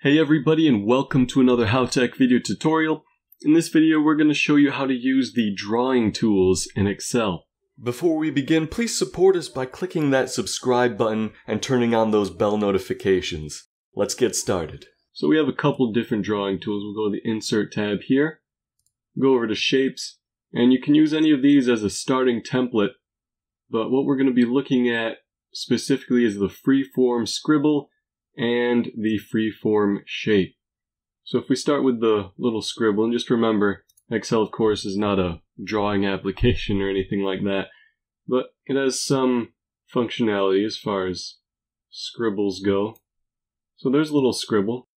Hey everybody and welcome to another HowTech video tutorial. In this video we're going to show you how to use the drawing tools in Excel. Before we begin, please support us by clicking that subscribe button and turning on those bell notifications. Let's get started. So we have a couple different drawing tools. We'll go to the Insert tab here, go over to Shapes, and you can use any of these as a starting template, but what we're going to be looking at specifically is the freeform scribble and the freeform shape. So if we start with the little scribble, and just remember, Excel of course is not a drawing application or anything like that, but it has some functionality as far as scribbles go. So there's a little scribble.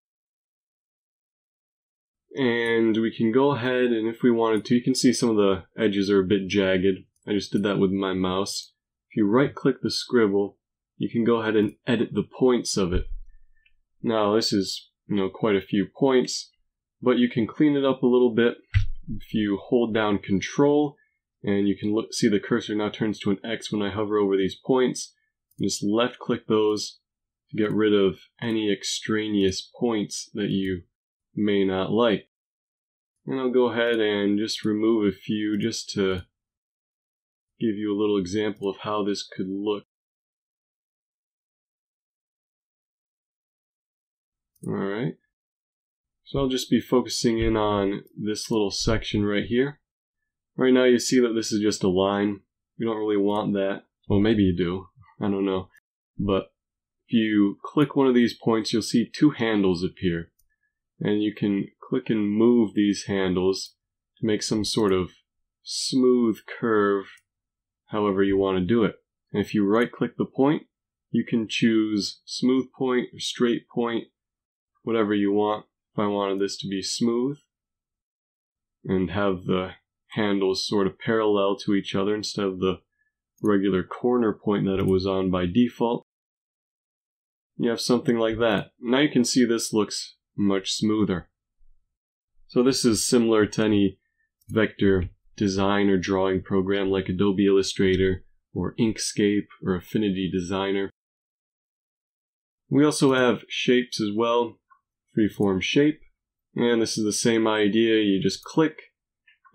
And we can go ahead and if we wanted to, you can see some of the edges are a bit jagged. I just did that with my mouse. If you right click the scribble, you can go ahead and edit the points of it. Now this is, you know, quite a few points, but you can clean it up a little bit if you hold down control and you can look, see the cursor now turns to an X when I hover over these points. Just left click those to get rid of any extraneous points that you may not like. And I'll go ahead and just remove a few just to give you a little example of how this could look. Alright. So I'll just be focusing in on this little section right here. Right now you see that this is just a line. You don't really want that. Well, maybe you do. I don't know. But if you click one of these points, you'll see two handles appear. And you can click and move these handles to make some sort of smooth curve however you want to do it. And if you right click the point, you can choose smooth point or straight point whatever you want. If I wanted this to be smooth and have the handles sort of parallel to each other instead of the regular corner point that it was on by default, you have something like that. Now you can see this looks much smoother. So this is similar to any vector design or drawing program like Adobe Illustrator or Inkscape or Affinity Designer. We also have shapes as well freeform shape. And this is the same idea. You just click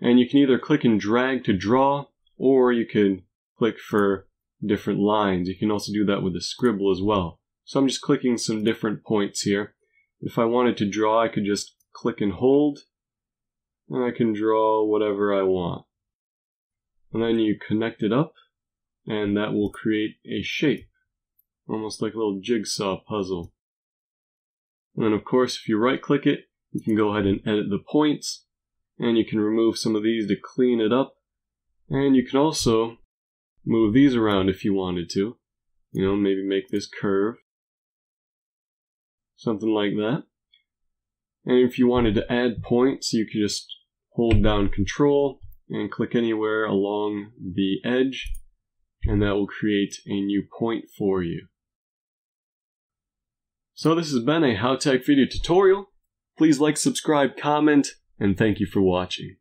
and you can either click and drag to draw or you can click for different lines. You can also do that with a scribble as well. So I'm just clicking some different points here. If I wanted to draw, I could just click and hold and I can draw whatever I want. And then you connect it up and that will create a shape, almost like a little jigsaw puzzle. And then of course, if you right click it, you can go ahead and edit the points and you can remove some of these to clean it up. And you can also move these around if you wanted to. You know, maybe make this curve. Something like that. And if you wanted to add points, you could just hold down control and click anywhere along the edge and that will create a new point for you. So this has been a HowTech video tutorial. Please like, subscribe, comment, and thank you for watching.